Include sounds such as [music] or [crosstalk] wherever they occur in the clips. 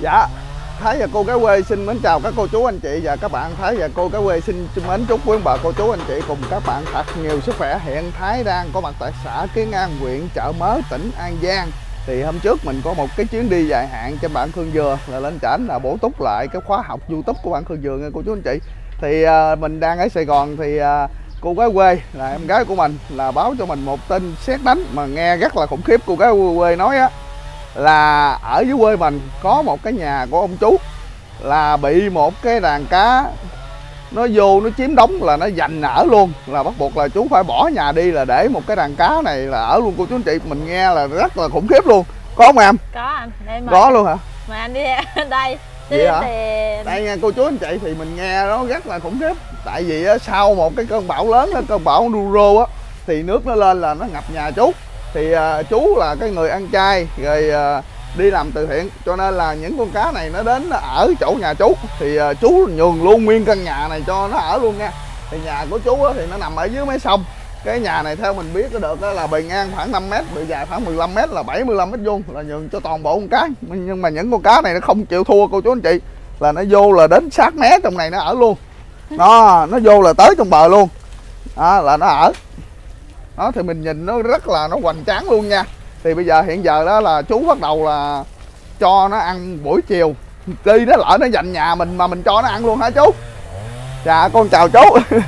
Dạ. Thái và cô gái quê xin mến chào các cô chú anh chị và các bạn. Thái và cô gái quê xin mến chúc quý ông bà cô chú anh chị cùng các bạn thật nhiều sức khỏe. Hiện Thái đang có mặt tại xã Kiến An, huyện Chợ Mới, tỉnh An Giang. Thì hôm trước mình có một cái chuyến đi dài hạn cho bạn Khương Dừa. Là lên trển là bổ túc lại cái khóa học YouTube của bạn Khương Dừa nghe cô chú anh chị. Thì à, mình đang ở Sài Gòn thì à, cô gái quê là em gái của mình là báo cho mình một tin xét đánh mà nghe rất là khủng khiếp cô gái quê nói á là ở dưới quê mình có một cái nhà của ông chú là bị một cái đàn cá nó vô nó chiếm đóng là nó giành ở luôn là bắt buộc là chú phải bỏ nhà đi là để một cái đàn cá này là ở luôn. Cô chú anh chị mình nghe là rất là khủng khiếp luôn. Có không em? Có anh đây mời, có luôn hả? Mời anh đi [laughs] đây. Vậy hả? thì đây nha cô chú anh chị thì mình nghe nó rất là khủng khiếp. Tại vì á, sau một cái cơn bão lớn đó, cơn bão Nuro á thì nước nó lên là nó ngập nhà chú thì à, chú là cái người ăn chay rồi à, đi làm từ thiện. Cho nên là những con cá này nó đến nó ở chỗ nhà chú. Thì à, chú nhường luôn nguyên căn nhà này cho nó ở luôn nha. Thì nhà của chú á, thì nó nằm ở dưới mấy sông. Cái nhà này theo mình biết được á, là bề ngang khoảng 5 mét bề dài khoảng 15 mét là 75 mét vuông là nhường cho toàn bộ con cá. Nhưng mà những con cá này nó không chịu thua cô chú anh chị. Là nó vô là đến sát mé trong này nó ở luôn. Nó nó vô là tới trong bờ luôn. Đó, là nó ở đó thì mình nhìn nó rất là nó hoành tráng luôn nha. Thì bây giờ hiện giờ đó là chú bắt đầu là cho nó ăn buổi chiều. Đi nó lỡ nó giành nhà mình mà mình cho nó ăn luôn hả chú? Dạ con chào chú. [laughs]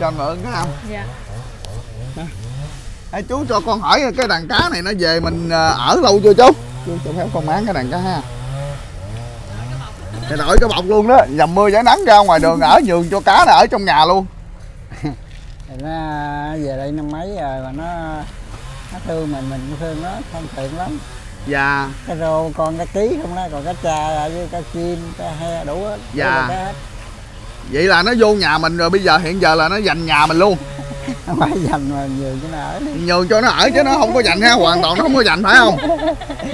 Chào mượn cái không dạ. Ê, chú cho con hỏi cái đàn cá này nó về mình ờ, ở lâu chưa chú? Chú cho phép con máng cái đàn cá ha. Đổi cái bọc luôn đó. Dầm mưa giải nắng ra ngoài đường ở nhường cho cá nó ở trong nhà luôn [laughs] thì nó về đây năm mấy rồi mà nó nó thương mình mình cũng thương nó thân thiện lắm. Dạ. Cái rô con cá ký không đó còn cá tra với cá chim cá he đủ hết Dạ. Hết. Vậy là nó vô nhà mình rồi bây giờ hiện giờ là nó dành nhà mình luôn. [laughs] Không phải dành mà nhường cho nó ở nhường cho nó ở chứ nó không có dành ha hoàn toàn nó không có dành phải không?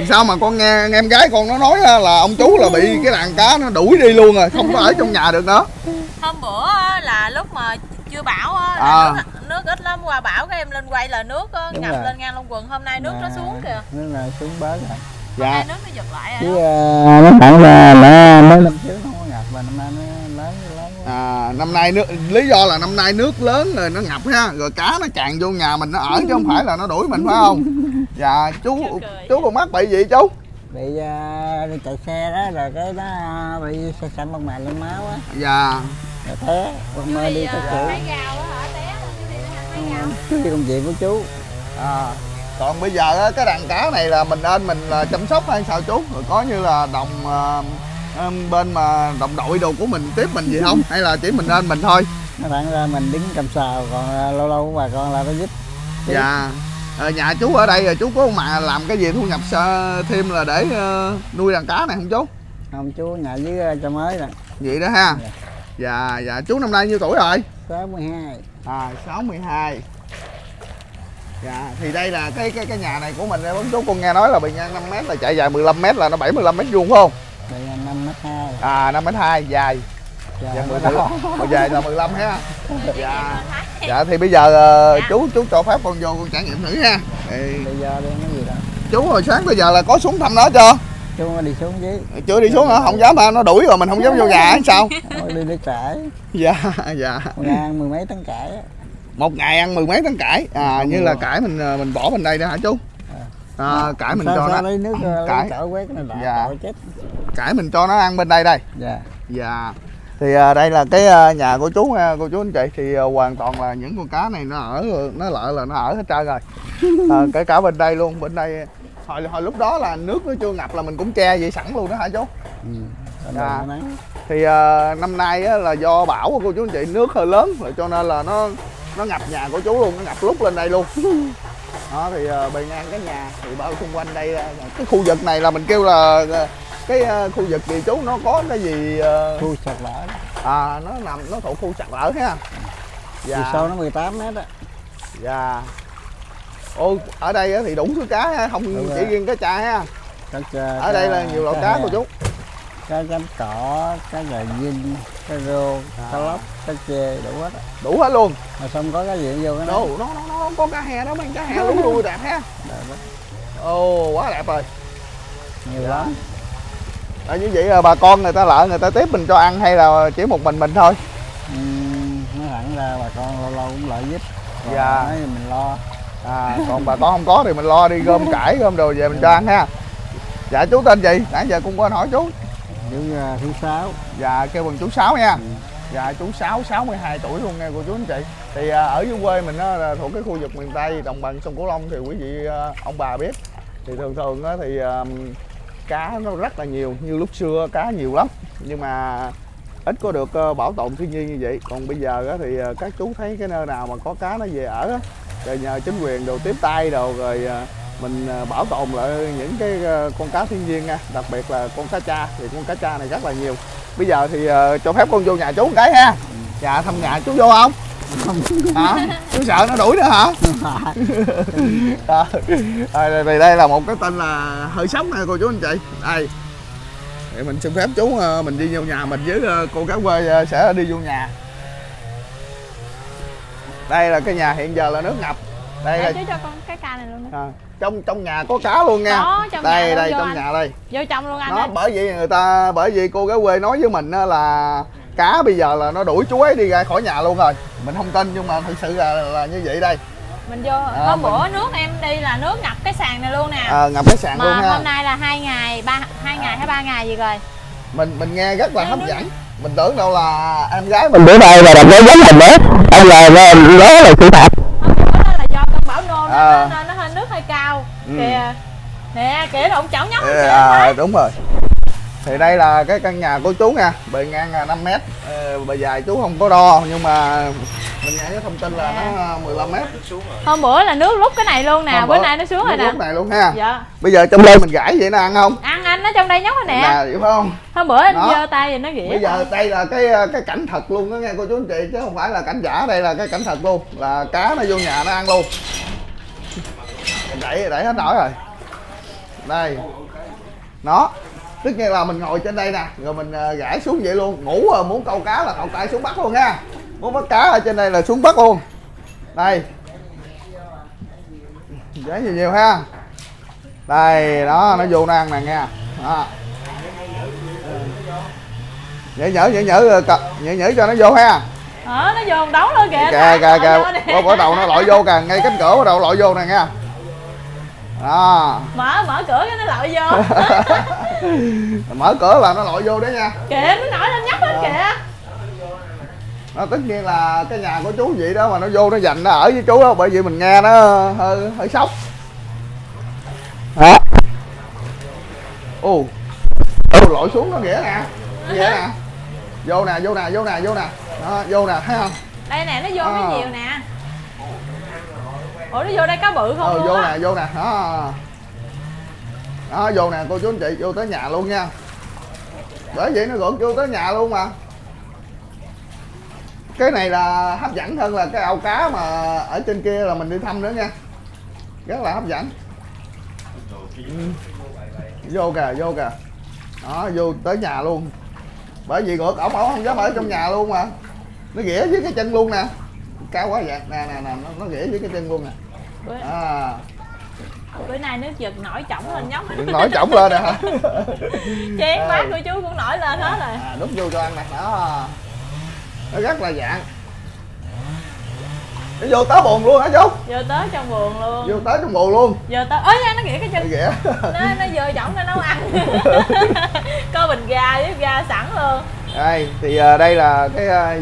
Sao mà con nghe, nghe em gái con nó nói á, là ông chú là bị cái đàn cá nó đuổi đi luôn rồi không có ở trong nhà được nữa. Hôm bữa là lúc mà chưa bão á, À. nước, nước ít lắm qua bão cái em lên quay là nước á, Đúng ngập rồi. lên ngang lông quần hôm nay nước nó Mà xuống kìa. nước là xuống bớt rồi. Hôm nay dạ nước nó giật lại chứ rồi ờ, nó thẳng ra là mấy năm trước nó không có ngập và năm nay nó lớn à, năm nay nước lý do là năm nay nước lớn rồi nó ngập ha rồi cá nó tràn vô nhà mình nó ở chứ không phải là nó đuổi mình phải không? Dạ chú chú còn mắc bị gì chú? Bị ờ, đi chạy xe đó rồi cái nó bị xe xanh bông mạch lên máu á. Dạ rồi té. Con mơ đi thấy gào chú. đi công việc của chú? À, còn bây giờ á, cái đàn cá này là mình nên mình là chăm sóc hay sao chú? Rồi có như là đồng ờ, bên mà đồng đội đồ của mình tiếp mình gì không? Hay là chỉ mình nên mình thôi? Nó thẳng ra mình đứng cầm sào còn ờ, lâu lâu bà con là nó giúp. Dạ. Ờ, nhà chú ở đây rồi chú có mà làm cái gì thu nhập thêm là để ờ, nuôi đàn cá này không chú? Không chú nhà dưới ờ, cho mới nè. Vậy đó ha. Dạ. Dạ dạ chú năm nay nhiêu tuổi rồi? 62 à 62 dạ thì đây là cái cái cái nhà này của mình đây bóng chú con nghe nói là bề ngang 5 mét là chạy dài 15 mét là nó 75 mét vuông phải không? Đây là năm mét hai. À 5 mét 2 dài. Dạ, dạ bữa 15 đó mà dài là 15 ha. [laughs] Dạ. Dạ thì bây giờ ờ, Dạ. chú chú cho phép con vô con trải nghiệm thử ha. Thì bây giờ đây cái gì đó. chú hồi sáng bây giờ là có xuống thăm nó chưa nó đi xuống dưới chưa đi xuống hả? Không dám hả? Nó đuổi rồi mình không dám vô nhà hay sao? [laughs] Nó đi để trải dạ dạ. Một ăn mười mấy tấn cải một ngày ăn mười mấy tấn cải? À Không như là cải mình ờ, mình bỏ bên đây đó hả chú? À, cải mình sao, cho sao nó lấy nước ờ, cải. lấy quét nó đỏ Dạ. chết. Cải mình cho nó ăn bên đây đây. Dạ. Dạ. Thì à, đây là cái à, nhà của chú nha cô chú anh chị. Thì à, hoàn toàn là những con cá này nó ở nó lợi là nó ở hết trơn rồi. [laughs] À, kể cả bên đây luôn bên đây hồi hồi lúc đó là nước nó chưa ngập là mình cũng che vậy sẵn luôn đó hả chú? Ừ. Dạ. thì à, năm nay á, là do bão của cô chú anh chị nước hơi lớn rồi cho nên là nó nó ngập nhà của chú luôn nó ngập lúc lên đây luôn. [laughs] Đó thì à, bề ngang cái nhà thì bao xung quanh đây cái khu vực này là mình kêu là à, cái à, khu vực gì chú nó có cái gì à, khu sạt lở. À nó nằm nó thuộc khu sạt lở ha. Chiều dạ. sâu nó 18 mét á. Dạ ô ở đây thì đủ thứ cá ha không Đúng chỉ riêng cá cha ha. Cá, cá, ở đây là nhiều loại cá của chú. Cá chấm cỏ cá gà dinh cá rô cá lóc cá chê đủ hết á. đủ hết luôn. Mà xong có cái gì vô cái đó. Nó nó nó có cá he đó mấy cá he lú đuôi đẹp ha. Đẹp ồ quá đẹp rồi. Nhiều Dạ. lắm. À, như vậy là bà con người ta lỡ người ta tiếp mình cho ăn hay là chỉ một mình mình thôi? Ừ, nói thẳng ra bà con lâu lâu cũng lợi giúp. Còn Dạ. mình lo à còn bà con không có thì mình lo đi gom cải gom đồ về mình cho ăn ha. Dạ chú tên gì? Nãy giờ cũng quên hỏi chú. Chữ uh, thứ sáu. Dạ kêu bằng chú sáu nha. Ừ. dạ chú sáu 62 tuổi luôn nha cô chú anh chị. Thì à, ở dưới quê mình á, là thuộc cái khu vực miền tây đồng bằng sông cửu long thì quý vị à, ông bà biết. Thì thường thường á, thì à, cá nó rất là nhiều như lúc xưa cá nhiều lắm. Nhưng mà ít có được ờ, bảo tồn thiên nhiên như vậy. Còn bây giờ á, thì các chú thấy cái nơi nào mà có cá nó về ở á, rồi nhờ chính quyền đồ tiếp tay đồ rồi ờ, mình ờ, bảo tồn lại những cái ờ, con cá thiên nhiên nha. Đặc biệt là con cá cha thì con cá cha này rất là nhiều. Bây giờ thì ờ, cho phép con vô nhà chú một cái ha. Dạ thăm nhà chú vô không? Hả? Chú sợ nó đuổi nữa hả? [laughs] À, à, thì đây là một cái tên là hơi sống nè cô chú anh chị. Đây. Thì mình xin phép chú ờ, mình đi vô nhà mình với ờ, cô cá quê ờ, sẽ đi vô nhà đây là cái nhà hiện giờ là nước ngập. Đây Dạ, là cho con cái ca này luôn à, trong trong nhà có cá luôn nha. Có, trong nhà đây luôn, đây trong anh. nhà đây. Vô trong luôn anh nó bởi vì người ta bởi vì cô gái quê nói với mình á là cá bây giờ là nó đuổi ấy đi ra khỏi nhà luôn rồi. Mình không tin nhưng mà thực sự là là như vậy đây. Mình vô À, hôm mình- bữa nước em đi là nước ngập cái sàn này luôn nè. À, ngập cái sàn luôn mà ha. hôm nay là hai ngày ba hai ngày hay ba ngày gì rồi mình mình nghe rất là hấp dẫn. Mình tưởng đâu là em gái mình. Bữa nay là đập cái giống hình đó anh là đó là sự thật đó là do cơn bão nôn À. nên, nên nó hơi nước hơi cao. Ừ. kìa. Nè kìa nó ông chảo nhóc à, đúng rồi thì đây là cái căn nhà của chú nha bề ngang là 5 mét. Ờ, bề dài chú không có đo nhưng mà mình nghe cái thông tin là nó 15 mét. Hôm bữa là nước rút cái này luôn nè Hôm bữa nay nó xuống rồi nè. lúc này luôn ha. Dạ. Bây giờ trong đây mình gãi vậy nó ăn không? Ăn anh nó trong đây nhóc rồi nè. Nè hiểu không? Hôm bữa anh giơ tay thì nó ghĩa bây giờ đây là cái cái cảnh thật luôn đó nghe cô chú anh chị chứ không phải là cảnh giả đây là cái cảnh thật luôn. Là cá nó vô nhà nó ăn luôn. Đẩy đẩy hết nổi rồi. Đây. Nó tất nhiên là mình ngồi trên đây nè rồi mình ờ, gãi xuống vậy luôn. Ngủ rồi muốn câu cá là cậu tay xuống bắt luôn nha. Muốn bắt cá ở trên đây là xuống bắt luôn. Đây. Dễ nhiều nhiều ha. Đây đó nó vô nó ăn nè nha đó. Nhỡ nhỡ nhỡ nhỡ cặp nhỡ nhỡ cho nó vô ha. Ờ nó vô đống luôn kìa kìa kìa kìa bắt đầu nó lội vô kìa ngay cánh cửa bắt đầu lội vô nè nha đó mở mở cửa cái nó lội vô. [laughs] Mở cửa là nó lội vô đấy nha. Kìa nó nổi lên nhóc Ờ. hết kìa. Nó tất nhiên là cái nhà của chú vậy đó mà nó vô nó dành nó ở với chú đó bởi vì mình nghe nó hơi hơi sốc. Đó ồ. Ồ lội xuống nó nghĩa nè. Nghĩa nè. Vô nè vô nè vô nè vô nè. Đó, vô nè thấy không? Đây nè nó vô Ờ. mới nhiều nè ủa nó vô đây cá bự không ờ vô nè vô nè đó đó vô nè cô chú anh chị vô tới nhà luôn nha. Bởi vậy nó gượt vô tới nhà luôn mà. Cái này là hấp dẫn hơn là cái ao cá mà ở trên kia là mình đi thăm nữa nha. Rất là hấp dẫn. Ừ. vô kìa vô kìa. Đó vô tới nhà luôn. Bởi vì ngược ổng ổng không dám ở trong nhà luôn mà. Nó ghĩa dưới cái chân luôn nè cao quá vậy? Nè nè nè nó, nó ghĩa dưới cái chân luôn nè. À. Bữa nay nước giật nổi chỏng lên nhóc nổi chổng lên nè hả? [laughs] Chén bát của chú cũng nổi lên hết rồi. À, đút vô cho ăn nè đó. Nó rất là dạng. Nó vô tới buồn luôn hả chú? Vô tới trong vườn luôn. Vô tới trong buồn luôn. Vô tới ơi nha nó ghĩa cái nó chân ghẻ nó nó vừa chỏng ra nấu ăn. [laughs] [laughs] Có bình ga với ga sẵn luôn đây thì à, đây là cái à,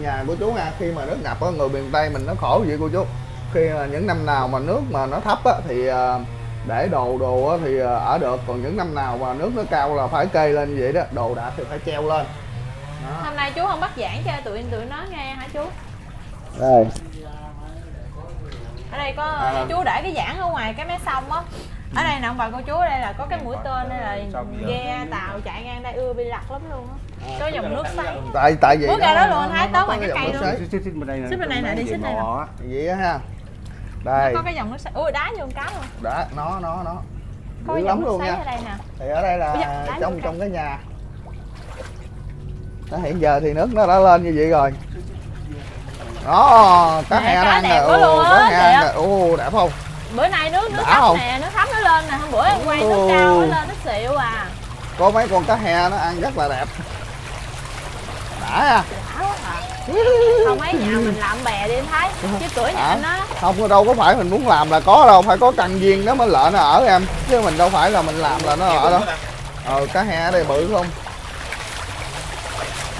nhà của chú nha. Khi mà nước ngập á người miền tây mình nó khổ vậy cô chú. Khi à, những năm nào mà nước mà nó thấp á thì à, để đồ đồ á thì à, ở được. Còn những năm nào mà nước nó cao là phải kê lên vậy đó. Đồ đạc thì phải treo lên. Đó. hôm nay chú không bắt giảng cho tụi tụi nó nghe hả chú? Đây. Ở đây có À. chú để cái giảng ở ngoài cái mé sông á ở đây nè ông bà cô chú ở đây là có cái mũi tên đây là ghe tàu chạy ngang đây ưa bị lật lắm luôn á. Có dòng nước xoáy tại tại vì Bước ra đó luôn, tới có ngoài cái cây luôn. xích xích bên đây nè Xích bên đây nè, đi xích đây nè. Mò á. vậy á ha. Đây. có cái dòng nước xoáy ui đá vô con cá luôn. Đã nó nó nó. Có lắm dòng nước luôn nha. ở đây nè. Thì ở đây là đá trong trong cái nhà. Đó, hiện giờ thì nước nó đã lên như vậy rồi. Đó cá ăn đẹp nè cá đẹp. nè. Ô đẹp không bữa nay nước nước không? nè nước thấp nó lên nè hôm bữa em quay nước cao nó lên nó xịu à. Có mấy con cá he nó ăn rất là đẹp. Đã à đã quá à. Không mấy nhà mình làm bè đi thấy. Chứ cửa nhà anh á không có đâu có phải mình muốn làm là có đâu phải có căn viên đó mới lợn nó ở em. Chứ mình đâu phải là mình làm là nó ở đâu. Ờ cá he ở đây bự không?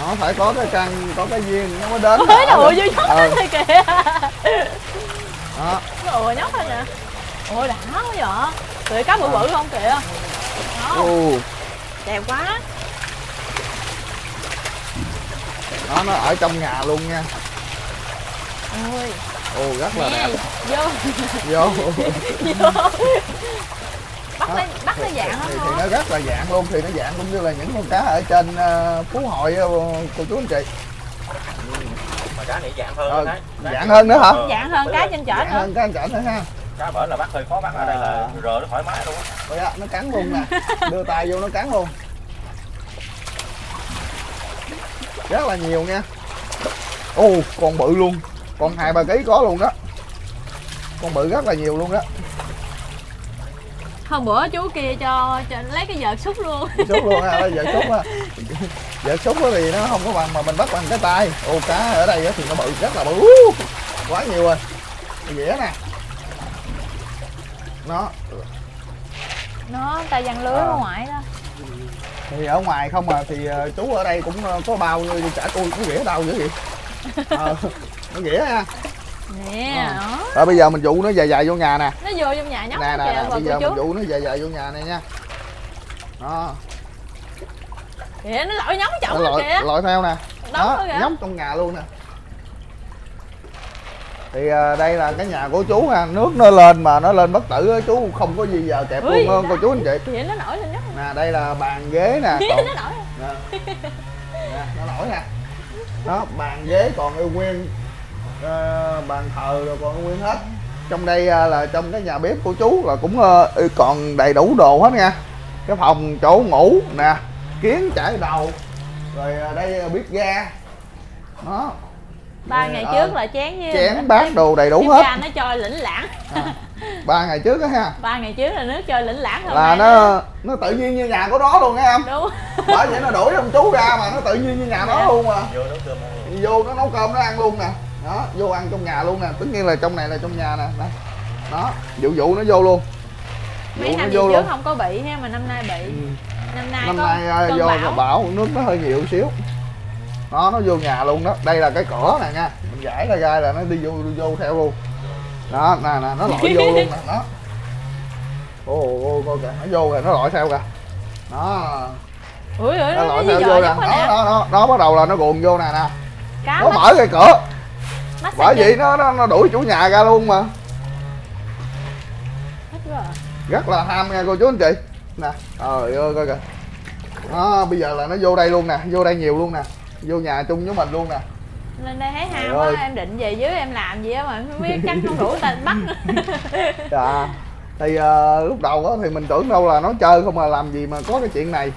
Nó phải có cái căn có cái viên nó mới đến ôi nó ùa được. vô hết rồi kìa đó. Nó ùa nhóc hết nè ôi đã quá vậy. Tụi cá bự bự không kìa. Đó. Đẹp quá. Nó nó ở trong nhà luôn nha. Ôi. Ồ rất là đẹp. Vô. [laughs] Vô. [laughs] Vô. Bắt nó bắt nó dạng thì, thì thôi. nó rất là dạng luôn thì nó dạng cũng như là những con cá ở trên ờ, phú hội ờ, cô chú anh chị mà cá này dạng hơn Ờ, đấy dạng hơn nữa hả? Ờ, dạng hơn cá trên chở dạng nữa. hơn cá chở nữa ha. Cá bển là bắt hơi khó bắt ở đây là À. rờ nó thoải mái luôn á, nó cắn luôn nè. [laughs] Đưa tay vô nó cắn luôn. Rất là nhiều nha. Ô con bự luôn. Con hai ba ký có luôn đó. Con bự rất là nhiều luôn đó hôm bữa chú kia cho, cho lấy cái vợt xúc luôn. Sút luôn ha giờ sút á. [laughs] Sút á thì nó không có bằng mà mình bắt bằng cái tay. Ô cá ở đây á thì nó bự rất là bự. Quá nhiều rồi. Dĩa nè. Nó. Nó tay văng lưới À. ở ngoài đó. Thì ở ngoài không mà thì ờ, chú ở đây cũng ờ, có bao nhiêu trả ui cái ghĩa đau dữ vậy ờ nó ghĩa ha nè Ờ. đó. Rồi bây giờ mình dụ nó dài dài vô nhà nè. Nó vô trong nhà nhóc nè nè bây giờ mình dụ nó dài dài vô nhà này nha. Đó. Kìa nó lội nhóc chổng lội kìa. lội theo nè. Đó nhóc trong nhà luôn nè. Thì ờ, đây là cái nhà của chú ha. Nước nó lên mà nó lên bất tử á, chú không có gì giờ kẹp Ui, luôn á, cô chú anh chị. Kìa nó nổi lên nhóc. Nè đây là bàn ghế nè còn nó nổi. Nè, nè nó nổi nè. Đó bàn ghế còn yêu nguyên ờ, bàn thờ rồi còn nguyên hết. Trong đây ờ, là trong cái nhà bếp của chú là cũng ờ, còn đầy đủ đồ hết nha. Cái phòng chỗ ngủ nè kiến trải đầu rồi ờ, đây là bếp ga. Đó. Ba ngày ờ, trước là chén với chén bát đồ đầy đủ hết. ra nó chơi lĩnh lãng à, ba ngày trước á ha. [laughs] Ba ngày trước là nước chơi lĩnh lãng hôm là nó nó tự nhiên như nhà của nó luôn nghe em đúng. Bởi vậy nó đuổi ông chú ra mà nó tự nhiên như nhà nó Dạ. luôn mà. Vô nấu cơm ăn luôn. vô nó nấu cơm nó ăn luôn nè đó vô ăn trong nhà luôn nè. Tất nhiên là trong này là trong nhà nè. Đây. đó dụ dụ nó vô luôn. Mấy dụ nó năm vô trước luôn. không có bị ha mà năm nay bị. Ừ. năm nay năm có nay à, vô bão. bão. nước nó hơi nhiều xíu. Đó nó vô nhà luôn đó. Đây là cái cửa nè nha. Mình giải ra gai là nó đi vô đi vô theo luôn. Đó nè nè nó lội vô luôn nè. Đó. Ô ô coi kìa nó vô rồi nó lội theo kìa. Đó. Ui ui nó nó lội theo vô rồi đó đó đó. Nó bắt đầu là nó guồn vô nè nè. Cá nó mở cái cửa bởi vậy nó, nó nó đuổi chủ nhà ra luôn mà. À. rất là ham nha cô chú anh chị. Nè trời ơi coi kìa. Đó bây giờ là nó vô đây luôn nè vô đây nhiều luôn nè. Vô nhà chung với mình luôn nè. Lên đây thấy ham quá em định về dưới em làm gì á mà không biết chắc không đủ tên bắt. [laughs] Dạ. Thì ờ, lúc đầu á thì mình tưởng đâu là nó chơi không mà làm gì mà có cái chuyện này.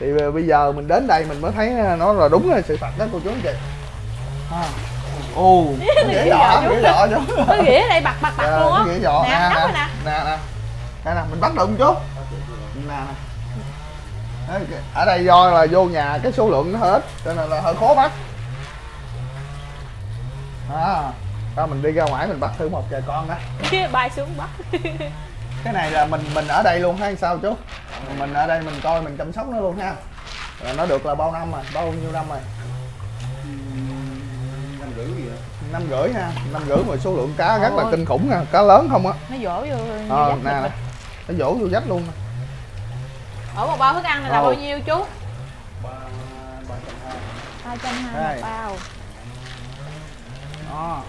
Thì ờ, bây giờ mình đến đây mình mới thấy nó là đúng là sự thật đó cô chú anh chị. À. ồ ghế dọ ghế dọ chứ nó ghĩa đây bật bật bật luôn á. ghế dọ nè nè nè nè. nè nè. Mình bắt được không chú nè nè. Cái- ở đây do là vô nhà cái số lượng nó hết cho nên là hơi khó bắt. À, đó mình đi ra ngoài mình bắt thử một vài con đó. [laughs] Bay xuống bắt. Cái này là mình mình ở đây luôn hay sao chú? Mình ở đây mình coi mình chăm sóc nó luôn ha. Rồi nó được là bao năm rồi bao nhiêu năm rồi rưỡi gì vậy? Năm rưỡi ha năm rưỡi mà số lượng cá rất là kinh khủng nha cá lớn không á. Nó vỗ vô ờ nè nè. Nó vỗ vô dách luôn nè. ở một bao thức ăn này là Ồ. bao nhiêu chú? Ba ba trăm hai. Bao. Đó.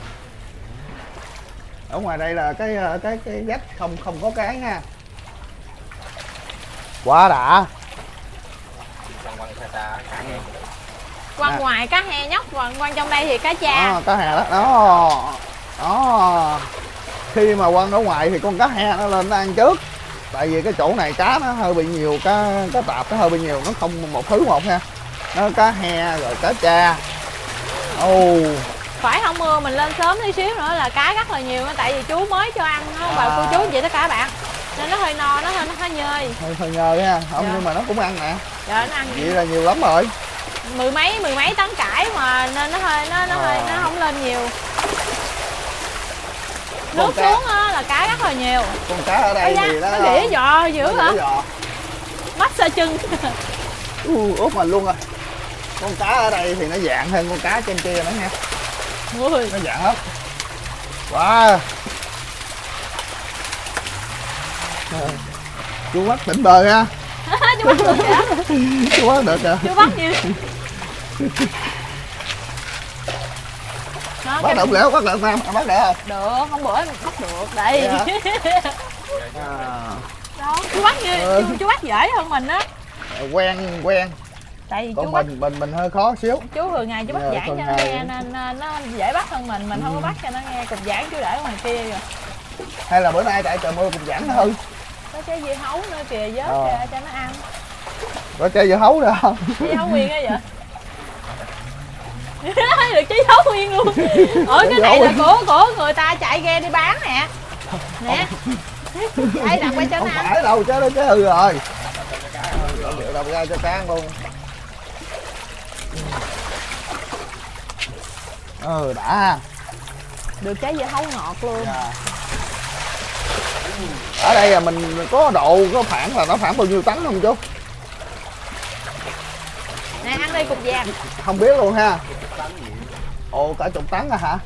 Ở ngoài đây là cái ờ, cái cái dách không không có cái ha quá đã Quan Nè. ngoài cá he nhóc còn quan trong đây thì cá cha. Đó, cá hè đó đó. Đó. Khi mà quăng ở ngoài thì con cá he nó lên nó ăn trước. Tại vì cái chỗ này cá nó hơi bị nhiều cá cá tạp nó hơi bị nhiều nó không một thứ một ha nó cá he rồi cá cha. Ồ. Phải không mưa mình lên sớm tí xíu nữa là cá rất là nhiều tại vì chú mới cho ăn á và À. cô chú vậy tất cả bạn. Nên nó hơi no nó hơi nó hơi nhơi. Hơi hơi ngờ ha. Không Dạ. nhưng mà nó cũng ăn nè. Giờ nó ăn vậy là nhiều lắm rồi mười mấy mười mấy tấn cải mà nên nó hơi nó nó hơi nó không lên nhiều. Nước cá. xuống á là cá rất là nhiều. Con cá ở đây thì nó nó đĩa giò dữ hả? giò. massage chân. U ướt mình luôn rồi con cá ở đây thì nó dạng hơn con cá trên kia nữa nha. Ui nó dạng lắm. Wow. Ờ. chú bắt tỉnh bờ ha [laughs] chú bắt [laughs] được kìa chú bắt được kìa chú bắt như Đó, bắt được lẻo bắt được nam bắt được không được hôm bữa bắt được đây. Dạ. à, đó chú bắt như Ừ. chú, chú bắt dễ hơn mình á. Quen quen. Tại vì còn chú bắt mình mình mình hơi khó xíu. Chú thường ngày chú bắt Dạ, giảng cho nó ngày. nghe nên ờ, nó dễ bắt hơn mình mình không có bắt cho nó nghe cục giảng chú để ở ngoài kia rồi hay là bữa nay tại trời mưa cũng giảng nó hư? Có trái dưa hấu nữa kìa vớt Ờ. kìa cho nó ăn. Có chơi dưa hấu nữa không trái hấu nguyên á vậy [laughs] [laughs] được trái hấu nguyên luôn. [laughs] Ở cái này là của của người ta chạy ghe đi bán nè. Nè. Đây đặt quay cho không ăn phải đâu chứ đó chứ hư rồi. Liệu đầu ra cho cá ăn luôn. Ừ đã được trái dưa hấu ngọt luôn. Dạ. ở đây là mình có độ có khoảng là nó khoảng bao nhiêu tấn không chú? Nè ăn đi cục vàng. Không biết luôn ha ồ cả chục tấn à hả?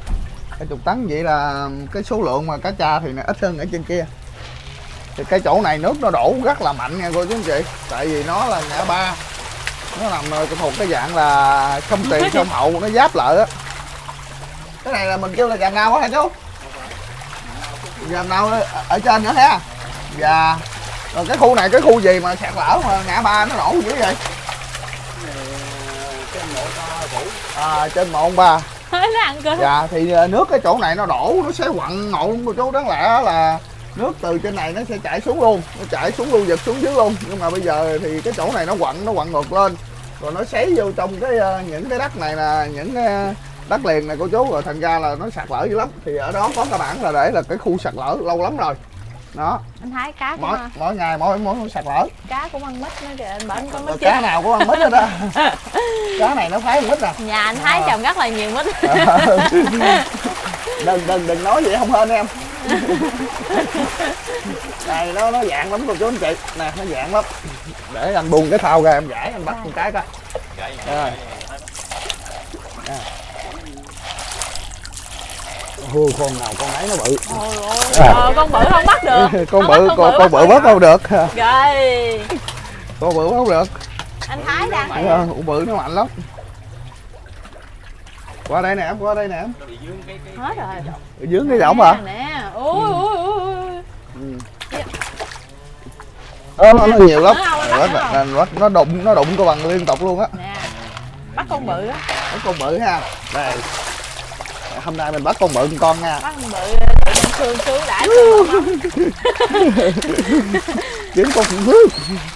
Cả chục tấn vậy là cái số lượng mà cá tra thì nó ít hơn ở trên kia. Thì cái chỗ này nước nó đổ rất là mạnh nha cô chú anh chị. Tại vì nó là ngã ba. Nó nằm ở thuộc cái dạng là sông tiền sông hậu nó giáp lại á. Cái này là mình kêu là gà nào á hả chú? Gà nào ở, ở trên nữa ha. Dạ. Rồi cái khu này cái khu gì mà sạt lở mà ngã ba nó đổ dữ vậy à trên một ông ba. Nó ăn cơ. Dạ thì ờ, nước cái chỗ này nó đổ nó sẽ quặn ngộ cô chú đáng lẽ là nước từ trên này nó sẽ chảy xuống luôn nó chảy xuống luôn giật xuống dưới luôn. Nhưng mà bây giờ thì cái chỗ này nó quặn nó quặn ngược lên rồi nó xấy vô trong cái ờ, những cái đất này là những cái đất liền này cô chú. Rồi thành ra là nó sạt lở dữ lắm. Thì ở đó có cái bản là để là cái khu sạt lở lâu lắm rồi đó. Anh thấy cá cũng mỗi ăn mỗi ngày mỗi mỗi sạt lở cá cũng ăn mít nữa kìa anh bảo anh có Rồi mít cá chứ nào cũng ăn mít hết đó. [laughs] Cá này nó ăn mít nè nhà anh thấy Ờ. trồng rất là nhiều mít. [laughs] Đừng đừng đừng nói vậy không hên em. [laughs] Này nó nó dạng lắm cô chú anh chị. Nè nó dạng lắm. Để anh buông cái thau ra em giải anh bắt con cái coi. Rồi. Ôi, con nào con ấy nó bự. Ôi ôi ờ, con bự không bắt được. [laughs] Con Không bắt bự con con bự bắt bắt không được. [laughs] Rồi. Con bự không được. Anh thái đang Ờ, con bự nó mạnh lắm. Qua đây nè em qua đây nè em. Dướng hết rồi. Ở dưới cái giỏng hả? Nè nè. Ui ui ui Ờ, nó, nó nhiều lắm. nó, nó, nó, nó đụng nó đụng cái bằng liên tục luôn á. Bắt con bự á. Bắt con bự ha. Đây hôm nay mình bắt con bự một con nha. Bắt con bự để xương sướng đã kiếm con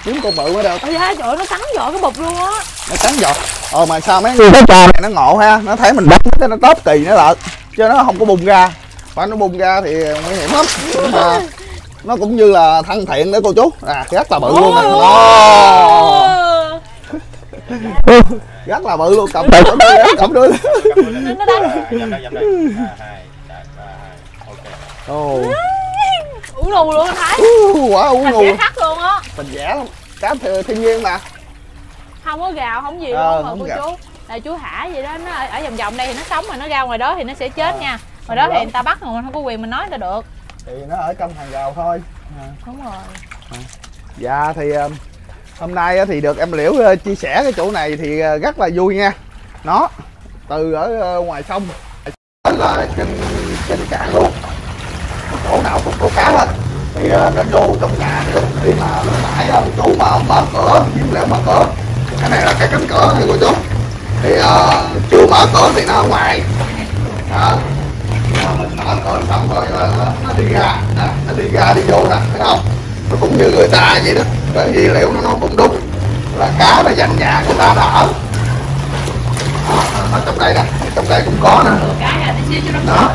kiếm con bự mới được ôi da trời ơi, nó cắn vợ cái bụp luôn á. Nó cắn giọt ờ mà sao mấy người trà này. nó ngộ ha nó thấy mình bắt cái nó tóp kỳ nó lợn chứ nó không có bung ra. Phải nó bung ra thì nguy hiểm lắm. Mà nó cũng như là thân thiện đấy cô chú. À rất là bự luôn nè. Rất là bự luôn cầm đuôi cầm đuôi cầm đuôi nó đánh ồ. Uống nù luôn thái uh, quá uống khắc luôn á. Mình vẽ lắm. Cá thiên, thiên nhiên mà. Không có gào không gì Ờ, luôn mà không cô chú. Là chú thả vậy đó nó ở, ở vòng vòng đây thì nó sống mà nó ra ngoài đó thì nó sẽ chết nha. Ngoài đó thì người ta bắt mà mình không có quyền mình nói người ta được. Thì nó ở trong hàng rào thôi. Đúng rồi. Dạ thì ờ, hôm nay thì được em Liễu ờ, chia sẻ cái chỗ này thì ờ, rất là vui nha. Nó từ ở ờ, ngoài sông là trên trên cạn luôn. Chỗ nào cũng có cá hết. Thì nó vô trong nhà khi mà lại ông là chỗ mà mở cửa, nhưng lại mở cửa. Cái này là cái cánh cửa này của chú. Thì uh, chưa mở cửa thì nó ở ngoài. Đó. Mình mở cửa xong rồi nó đi ra, nó đi ra đi vô nè, thấy không? nó cũng như người ta vậy đó là gì liệu nó cũng đúng. Là cá là dành nhà của ta đã ở. Ở trong đây nè trong đây cũng có nè đó.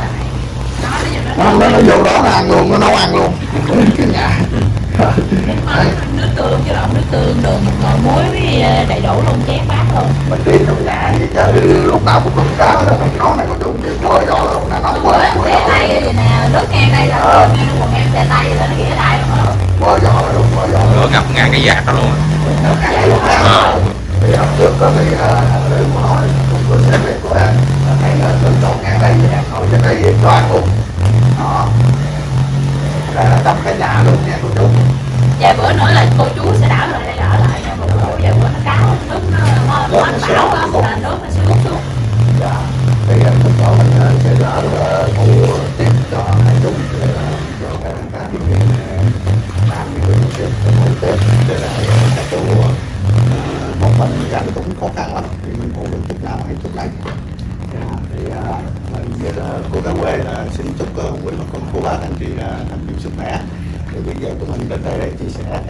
Nó, nó, vô đó là ăn luôn nó nấu ăn luôn. Cái nhà nước tương chứ lộn nước tương đường một ngồi muối với đầy đủ luôn chén bát luôn mình đi trong nhà gì chứ lúc nào cũng đúng cá đó mình nấu này có đúng chứ thôi đó là nó nói quá xe tay vậy nè nước ngang đây là Ờ. một em xe tay là nó ghé tay luôn quá gió luôn quá gió lửa ngập ngang cái giạc đó luôn Ờ. bây giờ trước có thì để hỏi cũng có xe về của em thấy là tương đột ngang đây nha ngồi trên đây về toàn luôn là đắp cái nhà luôn nhà cô chú dạ bữa nữa là cô chú giờ tụi mình đến đây để